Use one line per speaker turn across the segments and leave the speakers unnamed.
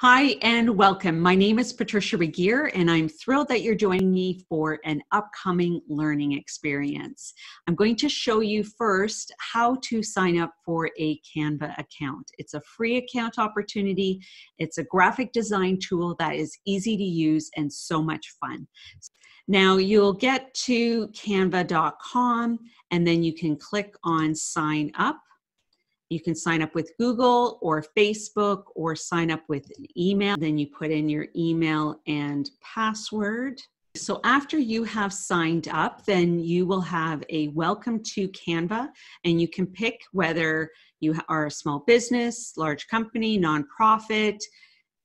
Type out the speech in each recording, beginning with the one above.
Hi and welcome. My name is Patricia Regier, and I'm thrilled that you're joining me for an upcoming learning experience. I'm going to show you first how to sign up for a Canva account. It's a free account opportunity. It's a graphic design tool that is easy to use and so much fun. Now you'll get to canva.com and then you can click on sign up you can sign up with Google or Facebook or sign up with an email. Then you put in your email and password. So after you have signed up, then you will have a welcome to Canva and you can pick whether you are a small business, large company, nonprofit,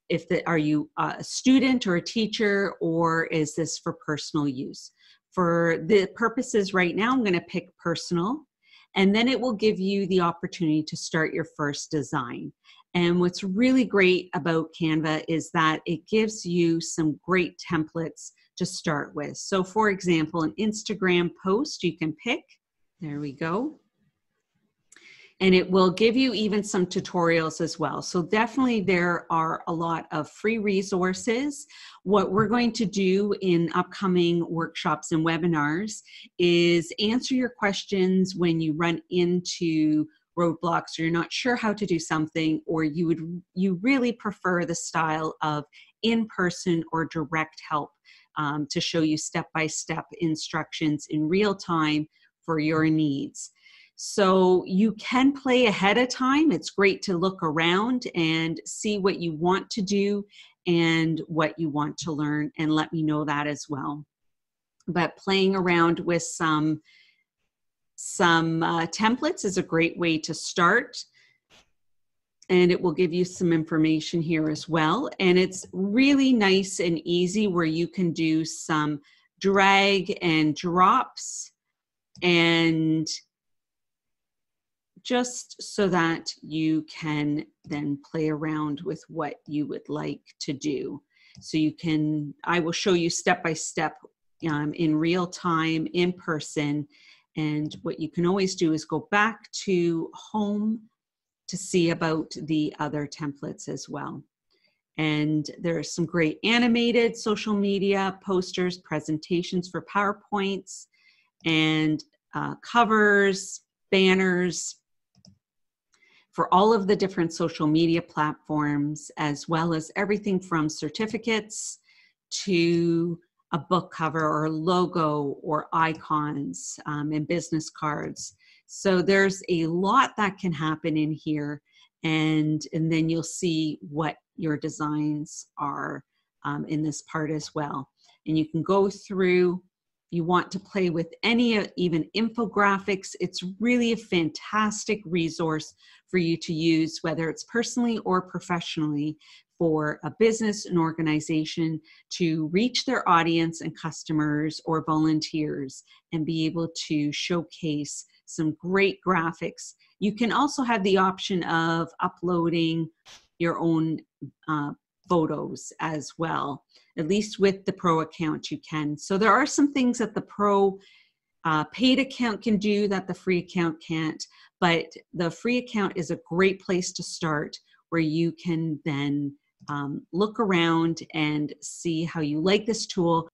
if the, are you a student or a teacher or is this for personal use? For the purposes right now, I'm going to pick personal and then it will give you the opportunity to start your first design. And what's really great about Canva is that it gives you some great templates to start with. So, for example, an Instagram post you can pick. There we go and it will give you even some tutorials as well. So definitely there are a lot of free resources. What we're going to do in upcoming workshops and webinars is answer your questions when you run into roadblocks or you're not sure how to do something or you would you really prefer the style of in-person or direct help um, to show you step-by-step instructions in real time for your needs so you can play ahead of time. It's great to look around and see what you want to do and what you want to learn, and let me know that as well. But playing around with some some uh, templates is a great way to start and it will give you some information here as well. And it's really nice and easy where you can do some drag and drops and just so that you can then play around with what you would like to do. So you can, I will show you step by step um, in real time, in person. And what you can always do is go back to home to see about the other templates as well. And there are some great animated social media posters, presentations for PowerPoints, and uh, covers, banners, for all of the different social media platforms, as well as everything from certificates to a book cover or logo or icons um, and business cards. So there's a lot that can happen in here, and, and then you'll see what your designs are um, in this part as well. And you can go through you want to play with any uh, even infographics, it's really a fantastic resource for you to use, whether it's personally or professionally, for a business and organization to reach their audience and customers or volunteers and be able to showcase some great graphics. You can also have the option of uploading your own uh, photos as well. At least with the pro account, you can. So there are some things that the pro uh, paid account can do that the free account can't. But the free account is a great place to start where you can then um, look around and see how you like this tool